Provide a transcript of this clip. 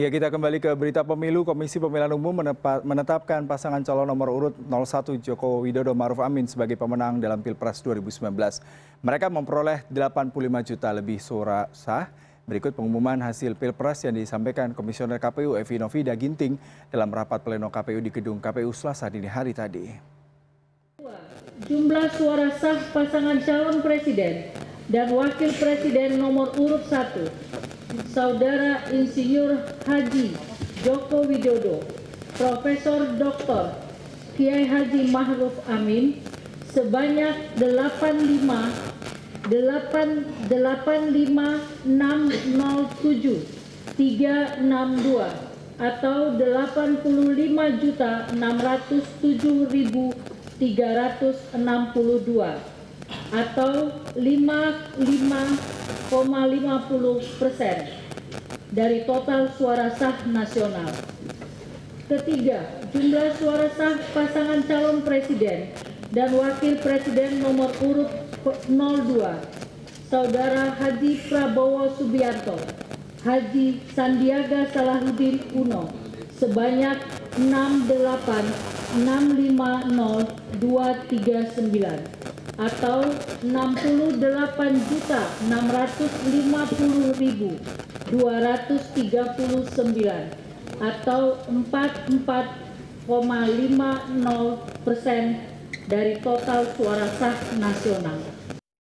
Ya kita kembali ke berita pemilu. Komisi Pemilihan Umum menetapkan pasangan calon nomor urut 01 Joko Widodo Maruf Amin sebagai pemenang dalam Pilpres 2019. Mereka memperoleh 85 juta lebih suara sah. Berikut pengumuman hasil Pilpres yang disampaikan Komisioner KPU Evi Novida Ginting dalam rapat pleno KPU di gedung KPU Selasa dini hari tadi. Jumlah suara sah pasangan calon presiden dan wakil presiden nomor urut 1 Saudara Insinyur Haji Joko Widodo, Profesor Dr. Kiai Haji Mahruf Amin sebanyak 85 8, 85607 362 atau 85 juta 607 362 atau 55,50 persen dari total suara sah nasional. Ketiga, jumlah suara sah pasangan calon presiden dan wakil presiden nomor urut 02, Saudara Haji Prabowo Subianto, Haji Sandiaga Salahuddin Uno, sebanyak 68650 atau 68.650.239 atau 44,50 persen dari total suara sah nasional.